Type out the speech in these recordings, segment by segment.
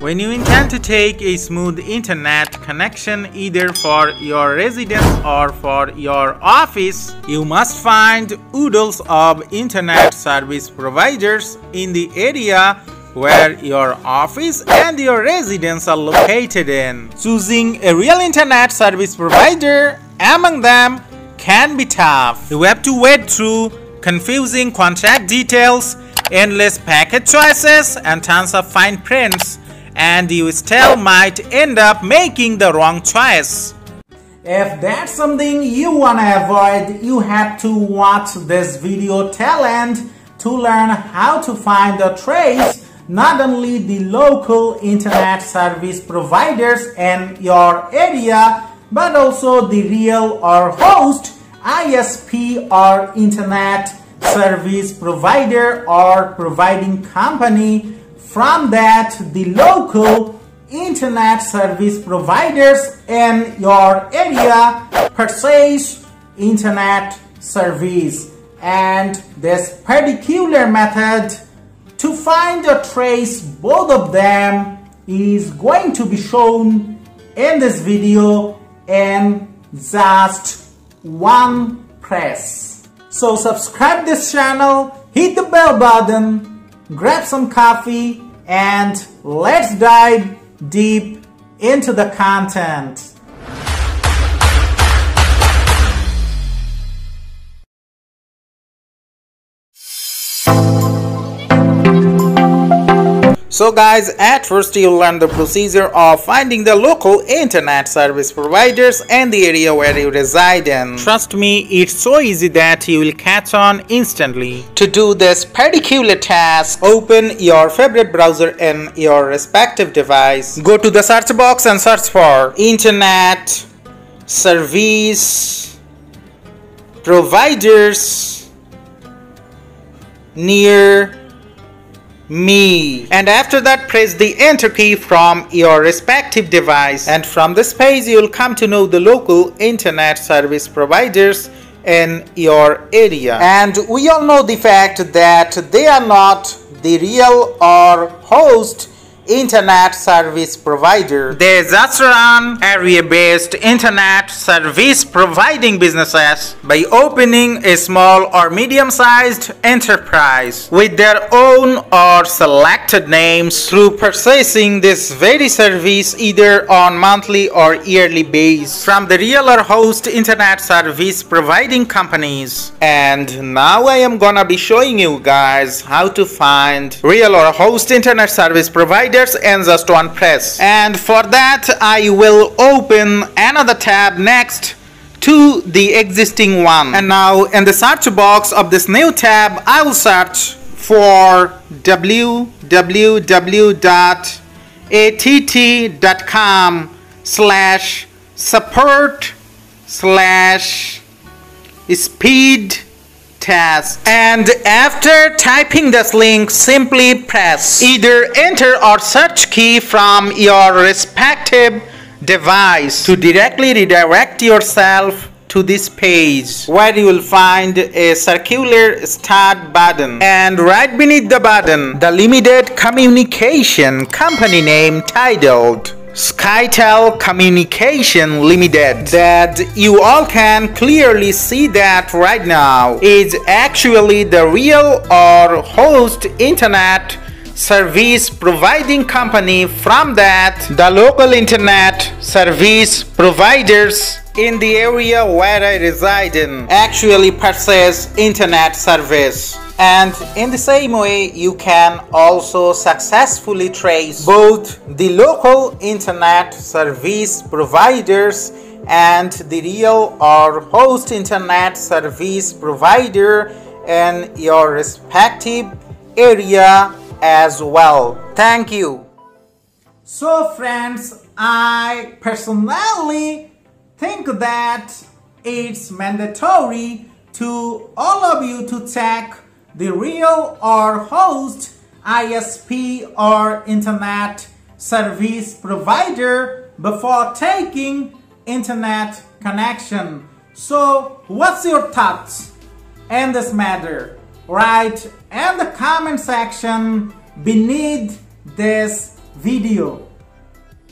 When you intend to take a smooth internet connection either for your residence or for your office, you must find oodles of internet service providers in the area where your office and your residence are located in. Choosing a real internet service provider among them can be tough. You have to wade through confusing contract details, endless packet choices, and tons of fine prints and you still might end up making the wrong choice. If that's something you wanna avoid, you have to watch this video till end to learn how to find or trace not only the local internet service providers in your area, but also the real or host ISP or internet service provider or providing company from that, the local internet service providers in your area purchase internet service and this particular method to find or trace both of them is going to be shown in this video in just one press. So subscribe this channel, hit the bell button grab some coffee, and let's dive deep into the content. So guys, at first you'll learn the procedure of finding the local internet service providers and the area where you reside in. Trust me, it's so easy that you will catch on instantly. To do this particular task, open your favorite browser in your respective device. Go to the search box and search for internet service providers near me. And after that press the enter key from your respective device. And from this page you'll come to know the local internet service providers in your area. And we all know the fact that they are not the real or host internet service provider. They just run area-based internet service providing businesses by opening a small or medium-sized enterprise with their own or selected names through purchasing this very service either on monthly or yearly base from the real or host internet service providing companies. And now I am gonna be showing you guys how to find real or host internet service provider and just one press. And for that I will open another tab next to the existing one. And now in the search box of this new tab I will search for www.att.com slash support slash speed test. And after typing this link simply press either enter or search key from your respective device to directly redirect yourself to this page where you will find a circular start button. And right beneath the button the limited communication company name titled Skytel Communication Limited. That you all can clearly see that right now is actually the real or host internet service providing company from that the local internet service providers in the area where I reside in actually purchase internet service and in the same way you can also successfully trace both the local internet service providers and the real or host internet service provider in your respective area as well. Thank you. So friends i personally think that it's mandatory to all of you to check the real or host ISP or internet service provider before taking internet connection. So what's your thoughts in this matter? Write in the comment section beneath this video.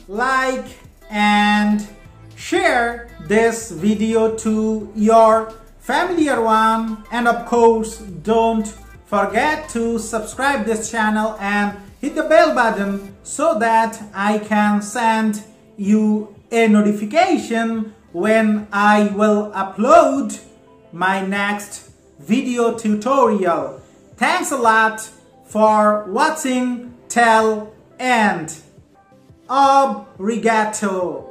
Like and share this video to your familiar one and of course don't forget to subscribe this channel and hit the bell button so that I can send you a notification when I will upload my next video tutorial. Thanks a lot for watching till end. Obrigado.